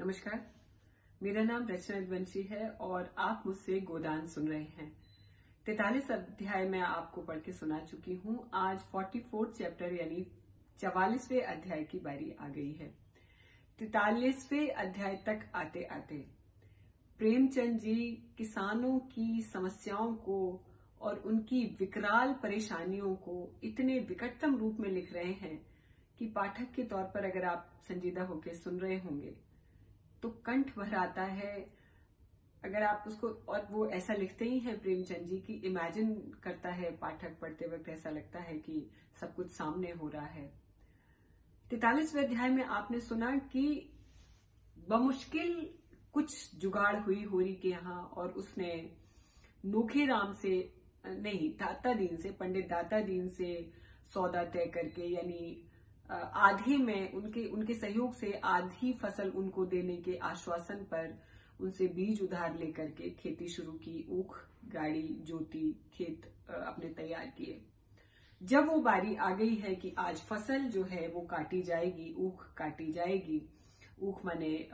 नमस्कार। मेरा नाम रचना वंशी है और आप मुझसे गोदान सुन रहे हैं। तैतालीस अध्याय मैं आपको पढ़ के सुना चुकी हूँ। आज फोर्टी फोर्थ चैप्टर यानी चवालीसवें अध्याय की बारी आ गई है। तैतालीसवें अध्याय तक आते आते प्रेमचंद जी किसानों की समस्याओं को और उनकी विकराल परेशानियों को इतने विकटतम रूप में लिख रहे हैं कि पाठक के तौर पर अगर आप संजीदा होकर सुन रहे होंगे तो कंठ भर आता है। अगर आप उसको, और वो ऐसा लिखते ही हैं प्रेमचंद जी की इमेजिन करता है, पाठक पढ़ते वक्त ऐसा लगता है कि सब कुछ सामने हो रहा है। तैतालीसवें अध्याय में आपने सुना कि बमुश्किल कुछ जुगाड़ हुई होरी के यहाँ और उसने नोखे राम से, नहीं दाता दीन से, पंडित दाता दीन से सौदा तय करके, यानी आधे में उनके उनके सहयोग से आधी फ़सल उनको देने के आश्वासन पर उनसे बीज उधार लेकर के खेती शुरू की, ऊख, गाड़ी जोती खेत अपने तैयार किए। जब वो बारी आ गई है कि आज फ़सल जो है वो काटी जाएगी, ऊख काटी जाएगी, ऊख माने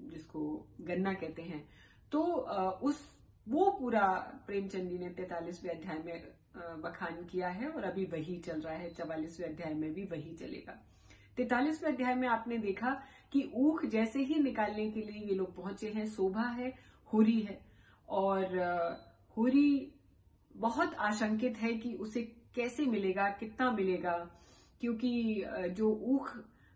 जिसको गन्ना कहते हैं तो उस, वो पूरा प्रेमचंद जी ने तैतालीसवें अध्याय में बखान किया है और अभी वही चल रहा है। चवालीसवें अध्याय में भी वही चलेगा। तैतालीसवें अध्याय में आपने देखा कि ऊख जैसे ही निकालने के लिए ये लोग पहुँचे हैं, शोभा है, हुरी है। और हुरी बहुत आशंकित है कि उसे कैसे मिलेगा, कितना मिलेगा, क्योंकि जो ऊख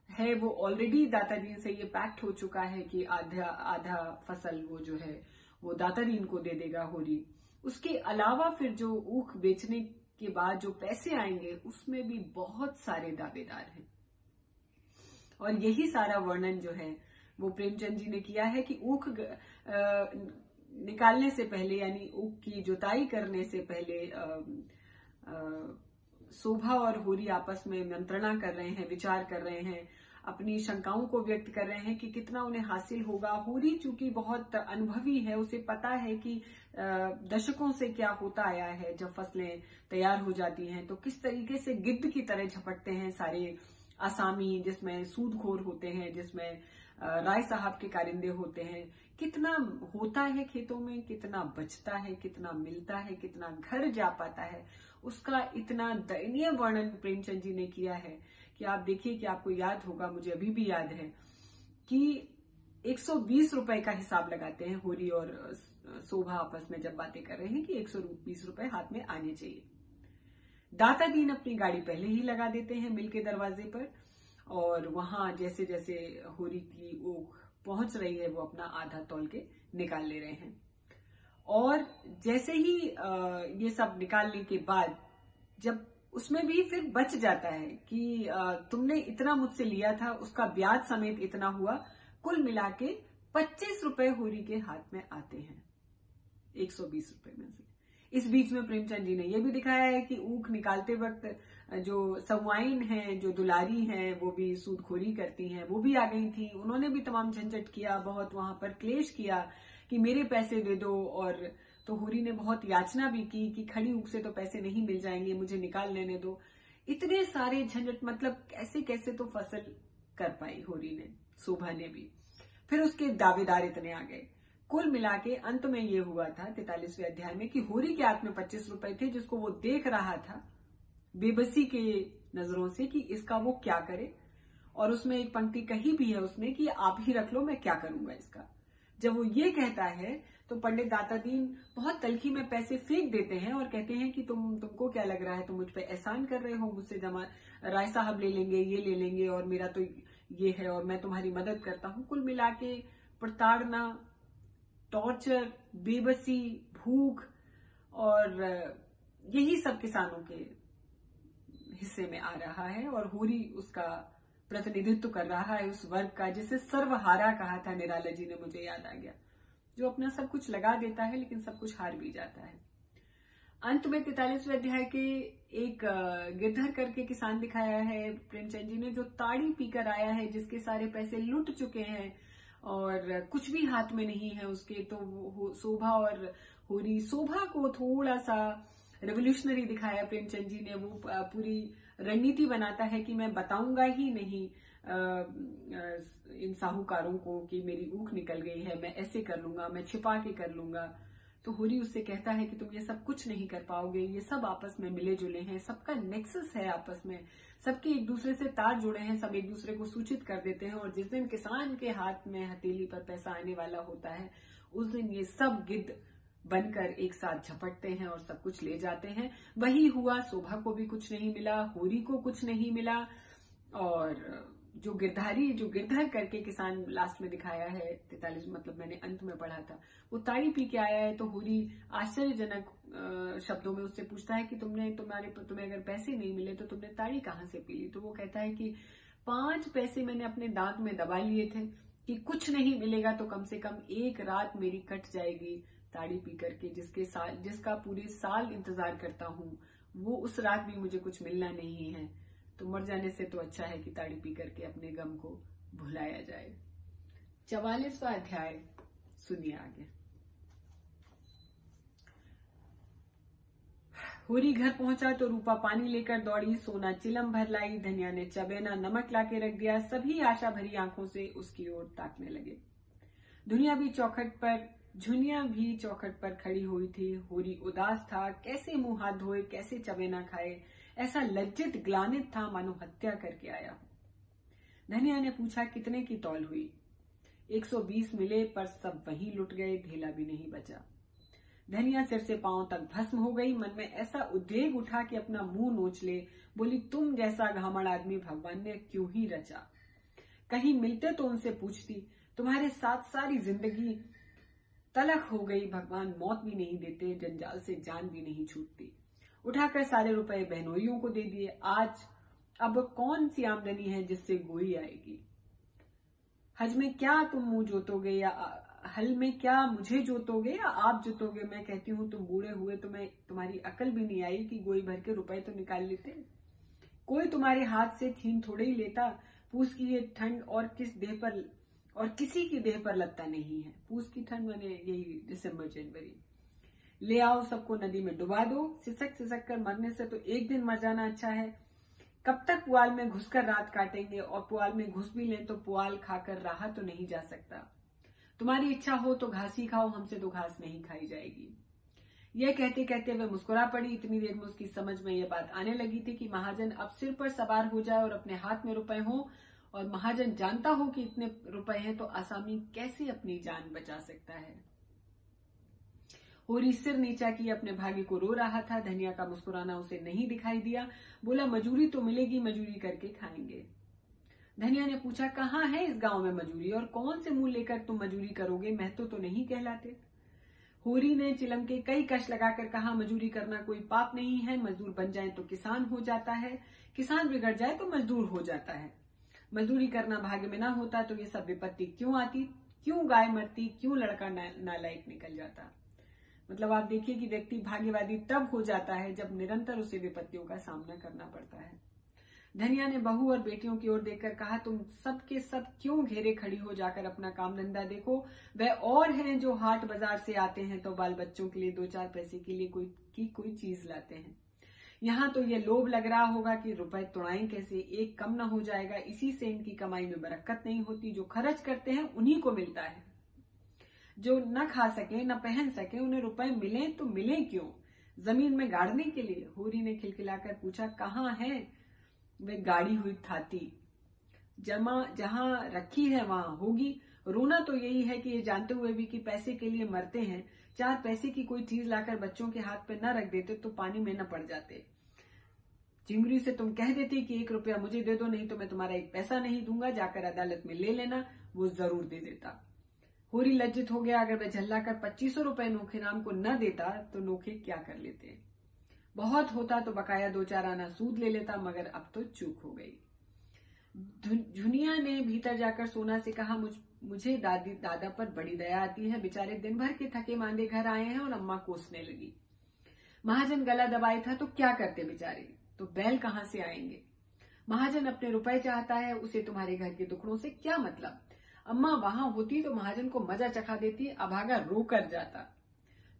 है वो ऑलरेडी दाताजी से ये पैक्ट हो चुका है कि आधा आधा फ़सल वो जो है, वो दातादीन को दे देगा होरी। उसके अलावा फिर जो ऊख बेचने के बाद जो पैसे आएँगे, उसमें भी बहुत सारे दावेदार हैं। और यही सारा वर्णन जो है, वो प्रेमचंद जी ने किया है कि ऊख निकालने से पहले, यानी ऊख की जुताई करने से पहले शोभा और होरी आपस में मंत्रणा कर रहे हैं, विचार कर रहे हैं। अपनी शंकाओं को व्यक्त कर रहे हैं कि कितना उन्हें हासिल होगा। होरी चूँकि बहुत अनुभवी है, उसे पता है कि दशकों से क्या होता आया है, जब फ़सलें तैयार हो जाती हैं तो किस तरीके से गिद्ध की तरह झपटते हैं सारे आसामी, जिसमें सूदखोर होते हैं, जिसमें राय साहब के कारिंदे होते हैं। कितना होता है खेतों में, कितना बचता है, कितना मिलता है, कितना घर जा पाता है, उसका इतना दयनीय वर्णन प्रेमचंद जी ने किया है। कि आप देखिए कि आपको याद होगा, मुझे अभी भी याद है कि 120 रुपए का हिसाब लगाते हैं होरी और शोभा आपस में जब बातें कर रहे हैं कि 120 रुपए हाथ में आने चाहिए। दाता दीन अपनी गाड़ी पहले ही लगा देते हैं मिल के दरवाजे पर और वहाँ जैसे जैसे होरी की ऊख पहुँच रही है, वो अपना आधा तोल के निकाल ले रहे हैं। और जैसे ही ये सब निकालने के बाद जब उसमें भी फिर बच जाता है कि तुमने इतना मुझसे लिया था, उसका ब्याज समेत इतना हुआ, कुल मिला के पच्चीस रुपए होरी के हाथ में आते हैं। एक सौ बीस रुपए में से। इस बीच में प्रेमचंद जी ने यह भी दिखाया है कि ऊख निकालते वक्त जो सवाइन है, जो दुलारी है, वो भी सूदखोरी करती हैं, वो भी आ गई थी। उन्होंने भी तमाम झंझट किया, बहुत वहाँ पर क्लेश किया कि मेरे पैसे दे दो और तो होरी ने बहुत याचना भी की कि खड़ी ऊख से तो पैसे नहीं मिल जाएँगे, मुझे निकाल लेने दो। इतने सारे झंझट मतलब कैसे कैसे तो फ़सल कर पाई होरी ने, शोभा ने भी। फिर उसके दावेदार इतने आ गए। कुल मिला के अंत में ये हुआ था, तैतालीसवें अध्याय में, कि होरी के हाथ में पच्चीस रुपए थे, जिसको वो देख रहा था, बेबसी के नज़रों से कि इसका वो क्या करे। और उसमें एक पंक्ति कही भी है उसने कि आप ही रख लो, मैं क्या करूँगा इसका। जब वो ये कहता है तो पंडित दाता दीन बहुत तलखी में पैसे फेंक देते हैं और कहते हैं कि तुम, तुमको क्या लग रहा है? तुम मुझ पर एहसान कर रहे हो, मुझसे जमा राय साहब ले लेंगे, ये ले लेंगे और मेरा तो ये है और मैं तुम्हारी मदद करता हूँ। कुल मिला के प्रताड़ना, टॉर्चर, बेबसी, भूख और यही सब किसानों के हिस्से में आ रहा है और होरी उसका प्रतिनिधित्व कर रहा है उस वर्ग का, जिसे सर्वहारा कहा था निराला जी ने, मुझे याद आ गया। जो अपना सब कुछ लगा देता है, लेकिन सब कुछ हार भी जाता है। अंत में तैतालीसवें अध्याय के एक गिरधर करके किसान दिखाया है, प्रेमचंद जी ने, जो ताड़ी पीकर आया है, जिसके सारे पैसे लुट चुके हैं, और कुछ भी हाथ में नहीं है उसके तो शोभा और होरी, शोभा को थोड़ा सा रेवोल्यूशनरी दिखाया प्रेमचंद जी ने। वो पूरी रणनीति बनाता है कि मैं बताऊँगा ही नहीं। इन साहूकारों को कि मेरी ऊख निकल गई है, मैं ऐसे कर लूँगा, मैं छिपा के कर लूँगा। तो होरी उससे कहता है कि तुम ये सब कुछ नहीं कर पाओगे, ये सब आपस में मिले जुले हैं, सबका नेक्सस है आपस में। सबके एक दूसरे से तार जुड़े हैं, सब एक दूसरे को सूचित कर देते हैं और जिस दिन किसान के हाथ में हथेली पर पैसा आने वाला होता है, उस दिन ये सब गिद्ध बनकर एक साथ झपटते हैं और सब कुछ ले जाते हैं। वही हुआ, शोभा को भी कुछ नहीं मिला, होरी को कुछ नहीं मिला और जो गिरधारी, जो गिरधर करके किसान लास्ट में दिखाया है, तैतालीस मतलब मैंने अंत में पढ़ा था, वो ताड़ी पी के आया है तो होरी आश्चर्यजनक शब्दों में उससे पूछता है कि तुमने, तुम्हारे तुम्हें अगर पैसे नहीं मिले तो तुमने ताड़ी कहाँ से पी ली? तो वो कहता है कि पाँच पैसे मैंने अपने दांत में दबा लिए थे कि कुछ नहीं मिलेगा तो कम से कम एक रात मेरी कट जाएगी ताड़ी पी करके, जिसके साल जिसका पूरे साल इंतज़ार करता हूँ, वो उस रात भी मुझे कुछ मिलना नहीं है। तो मर जाने से तो अच्छा है कि ताड़ी पी करके अपने गम को भुलाया जाए। चवालीसवा अध्याय, सुनिए आगे। होरी घर पहुँचा तो रूपा पानी लेकर दौड़ी, सोना चिलम भर लाई, धनिया ने चबेना नमक लाके रख दिया, सभी आशा भरी आँखों से उसकी ओर ताकने लगे। दुनिया भी चौखट पर, झुनिया भी चौखट पर खड़ी हुई थी। होरी उदास था, कैसे मुँह हाथ धोए, कैसे चबेना खाए ऐसा लज्जित, ग्लानित था मानो हत्या करके आया धनिया ने पूछा, कितने की तौल हुई? 120 मिले पर सब वहीं लुट गए, ढेला भी नहीं बचा। धनिया सिर से पाँव तक भस्म हो गई, मन में ऐसा उद्वेग उठा कि अपना मुँह नोच ले। बोली, तुम जैसा घामड़ आदमी भगवान ने क्यों ही रचा? कहीं मिलते तो उनसे पूछती, तुम्हारे साथ सारी ज़िंदगी तलक हो गई, भगवान मौत भी नहीं देते, जंजाल से जान भी नहीं छूटती। उठाकर सारे रुपए बहनोइयों को दे दिए। आज अब कौन सी आमदनी है जिससे गोई आएगी? हज में क्या तुम मुँह जोतोगे या, हल में क्या मुझे जोतोगे या आप जोतोगे? मैं कहती हूँ, तुम बूढ़े हुए तो मैं तुम्हारी अकल भी नहीं आई कि गोई भर के रुपए तो निकाल लेते। कोई तुम्हारे हाथ से छीन थोड़े ही लेता। पूस की ये ठंड और किस देह पर, और किसी की देह पर लगता नहीं है। पूस की ठंड मैंने यही दिसंबर, जनवरी। ले आओ, सबको नदी में डुबा दो। सिसक सिसक कर मरने से तो एक दिन मर जाना अच्छा है। कब तक पुआल में घुसकर रात काटेंगे और पुआल में घुस भी लें तो पुआल खाकर रहा तो नहीं जा सकता। तुम्हारी इच्छा हो तो घास ही खाओ, हमसे तो घास नहीं खाई जाएगी। यह कहते कहते वह मुस्कुरा पड़ी। इतनी देर में उसकी समझ में यह बात आने लगी थी कि महाजन अब सिर पर सवार हो जाए और अपने हाथ में रुपए हो। और महाजन जानता हो कि इतने रुपए हैं तो आसामी कैसे अपनी जान बचा सकता है? होरी सिर नीचा की अपने भाग्य को रो रहा था। धनिया का मुस्कुराना उसे नहीं दिखाई दिया। बोला, मजूरी तो मिलेगी, मजूरी करके खाएँगे। धनिया ने पूछा, कहाँ है इस गाँव में मजूरी? और कौन से मुँह लेकर तुम मजूरी करोगे? महतो तो नहीं कहलाते। होरी ने चिलम के कई कश लगाकर कहा, मजूरी करना कोई पाप नहीं है। मजदूर बन जाए तो किसान हो जाता है। किसान बिगड़ जाए तो मजदूर हो जाता है। मजदूरी करना भाग्य में ना होता तो ये सब विपत्ति क्यों आती? क्यों गाय मरती? क्यों लड़का नालायक निकल जाता? मतलब आप देखिए कि व्यक्ति भाग्यवादी तब हो जाता है जब निरंतर उसे विपत्तियों का सामना करना पड़ता है। धनिया ने बहू और बेटियों की ओर देखकर कहा, तुम सब के सब क्यों घेरे खड़ी हो जाकर अपना काम धंधा देखो? वह और हैं जो हाट बाज़ार से आते हैं तो बाल बच्चों के लिए दो चार पैसे के लिए कोई, की कोई चीज़ लाते हैं। यहाँ तो ये लोभ लग रहा होगा कि रुपए तोड़ाएँ कैसे, एक कम न हो जाएगा। इसी से इनकी कमाई में बरकत नहीं होती। जो खर्च करते हैं उन्हीं को मिलता है। जो न खा सके, न पहन सके, उन्हें रुपए मिले तो मिले क्यों? ज़मीन में गाड़ने के लिए, होरी ने खिलखिलाकर पूछा, कहाँ है? वे गाड़ी हुई थाती। जमा, जहाँ रखी है, वहाँ होगी। रोना तो यही है कि ये जानते हुए भी कि पैसे के लिए मरते हैं। चार पैसे की कोई चीज़ लाकर बच्चों के हाथ पे न रख देते तो पानी में न पड़ जाते। चिंगरी से तुम कह देते कि एक रुपया मुझे दे दो, नहीं तो मैं तुम्हारा एक पैसा नहीं दूँगा। जाकर अदालत में ले लेना, वो ज़रूर दे देता। होरी लज्जित हो गया अगर वह झल्ला कर पच्चीस सौ रुपये नोखे नाम को न देता तो नोखे क्या कर लेते? बहुत होता तो बकाया दो चार आना सूद ले लेता मगर अब तो चूक हो गई। झुनिया ने भीतर जाकर सोना से कहा मुझ, मुझे दादी दादा पर बड़ी दया आती है। बेचारे दिन भर के थके मांदे घर आए हैं और अम्मा कोसने लगी। महाजन गला दबाए था तो क्या करते बेचारे? तो बैल कहाँ से आएँगे? महाजन अपने रुपए चाहता है उसे तुम्हारे घर के दुखड़ों से क्या मतलब? अम्मा वहाँ होती तो महाजन को मज़ा चखा देती अभागा रो कर जाता।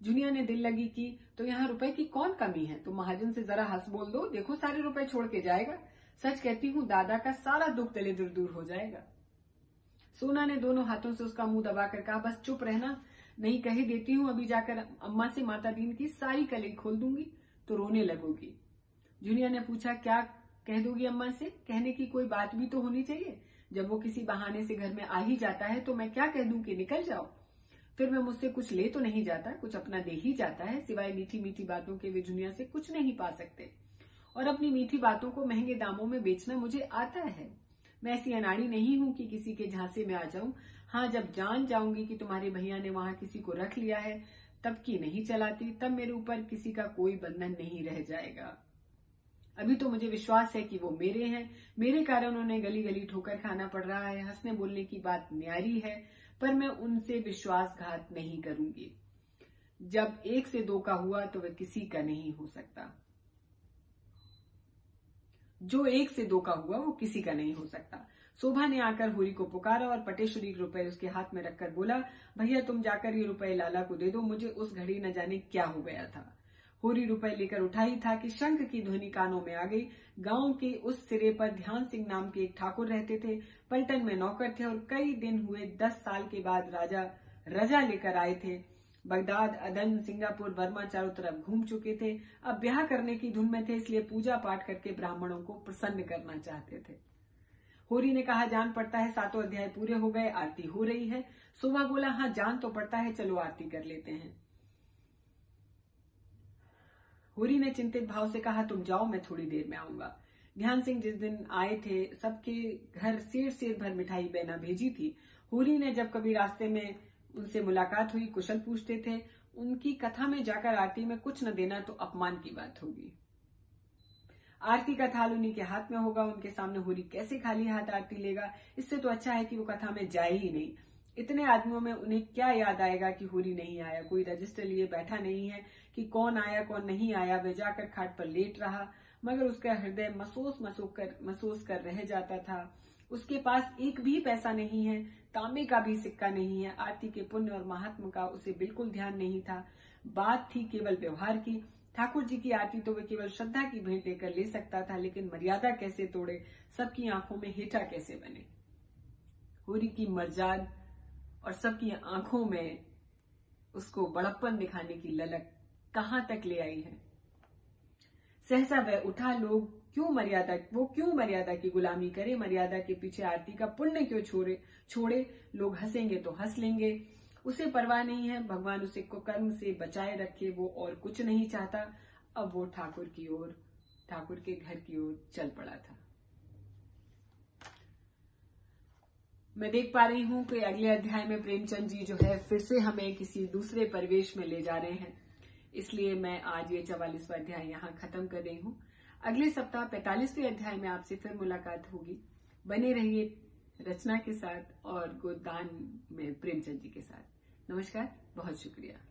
जुनिया ने दिल लगी की तो यहाँ रुपए की कौन कमी है? तो महाजन से जरा हंस बोल दो, देखो सारे रुपए छोड़ के जाएगा। सच कहती हूँ, दादा का सारा दुख तले दूर दूर हो जाएगा। सोना ने दोनों हाथों से उसका मुँह दबाकर कहा, बस चुप रहना। नहीं कही देती हूँ, अभी जाकर अम्मा से माता दीन की सारी कली खोल दूँगी तो रोने लगोगी। जूनिया ने पूछा, क्या कह दोगी अम्मा से? कहने की कोई बात भी तो होनी चाहिए? जब वो किसी बहाने से घर में आ ही जाता है तो मैं क्या कह दूँ कि निकल जाओ। फिर मैं मुझसे कुछ ले तो नहीं जाता, कुछ अपना दे ही जाता है, सिवाय मीठी मीठी बातों के वे दुनिया से कुछ नहीं पा सकते। और अपनी मीठी बातों को महँगे दामों में बेचना मुझे आता है। मैं ऐसी अनाड़ी नहीं हूँ कि किसी के झांसे में आ जाऊँ। हाँ जब जान जाऊँगी कि तुम्हारे भैया ने वहाँ किसी को रख लिया है, तब की नहीं चलाती, तब मेरे ऊपर किसी का कोई बंधन नहीं रह जाएगा। अभी तो मुझे विश्वास है कि वो मेरे हैं। मेरे कारण उन्हें गली गली ठोकर खाना पड़ रहा है, हंसने बोलने की बात न्यारी है, पर मैं उनसे विश्वासघात नहीं करूँगी। जब एक से दो का हुआ तो वह किसी का नहीं हो सकता। जो एक से दो का हुआ वो किसी का नहीं हो सकता। शोभा ने आकर होरी को पुकारा और पटेश्वरी के रुपए उसके हाथ में रखकर बोला, भैया, तुम जाकर ये रुपए लाला को दे दो, मुझे उस घड़ी न जाने क्या हो गया था? होरी रुपए लेकर उठाई था कि शंख की ध्वनि कानों में आ गई। गाँव के उस सिरे पर ध्यान सिंह नाम के एक ठाकुर रहते थे। पलटन में नौकर थे और कई दिन हुए दस साल के बाद राजा रजा लेकर आए थे। बगदाद, अदन, सिंगापुर, वर्मा चारों तरफ़ घूम चुके थे। अब ब्याह करने की धुन में थे, इसलिए पूजा पाठ करके ब्राह्मणों को प्रसन्न करना चाहते थे। होरी ने कहा, जान पड़ता है, सातों अध्याय पूरे हो गए, आरती हो रही है। सुबह बोला हाँ जान तो पड़ता है, चलो आरती कर लेते हैं। होरी ने चिंतित भाव से कहा, तुम जाओ, मैं थोड़ी देर में आऊँगा। ध्यान सिंह जिस दिन आए थे, सबके घर सिर सिर भर मिठाई बहना भेजी थी। होरी ने जब कभी रास्ते में उनसे मुलाकात हुई, कुशल पूछते थे, उनकी कथा में जाकर आरती में कुछ न देना तो अपमान की बात होगी। आरती का थाल उन्हीं के हाथ में होगा, उनके सामने होरी कैसे खाली हाथ आरती लेगा? इससे तो अच्छा है कि वो कथा में जाए ही नहीं। इतने आदमियों में उन्हें क्या याद आएगा कि होरी नहीं आया? कोई रजिस्टर लिए बैठा नहीं है। कि कौन आया, कौन नहीं आया वे जाकर खाट पर लेट रहा, मगर उसका हृदय मसोस मसोस कर महसूस कर रह जाता था। उसके पास एक भी पैसा नहीं है, तांबे का भी सिक्का नहीं है, आरती के पुण्य और महात्म का उसे बिल्कुल ध्यान नहीं था। बात थी केवल व्यवहार की। ठाकुर जी की आरती तो वे केवल श्रद्धा की भेंट देकर ले सकता था, लेकिन मर्यादा कैसे तोड़े, सबकी आँखों में हेठा कैसे बने? होरी की मर्जाद और सबकी आँखों में उसको बड़प्पन दिखाने की ललक कहाँ तक ले आई है? सहसा वह उठा, लोग, क्यों मर्यादा, वो क्यों मर्यादा की गुलामी करे? मर्यादा के पीछे आरती का पुण्य क्यों छोड़े? छोड़े? लोग हंसेंगे तो हंस लेंगे। उसे परवाह नहीं है। भगवान उसे कुकर्म से बचाए रखे, वो और कुछ नहीं चाहता। अब वो ठाकुर की ओर, ठाकुर के घर की ओर चल पड़ा था। मैं देख पा रही हूँ कि अगले अध्याय में प्रेमचंद जी जो है, फिर से हमें किसी दूसरे परिवेश में ले जा रहे हैं। इसलिए मैं आज ये चवालीसवा अध्याय यहाँ खत्म कर रही हूँ। अगले सप्ताह पैतालीसवें अध्याय में आपसे फिर मुलाकात होगी। बने रहिए रचना के साथ और गोदान में प्रेमचंद जी के साथ। नमस्कार, बहुत शुक्रिया।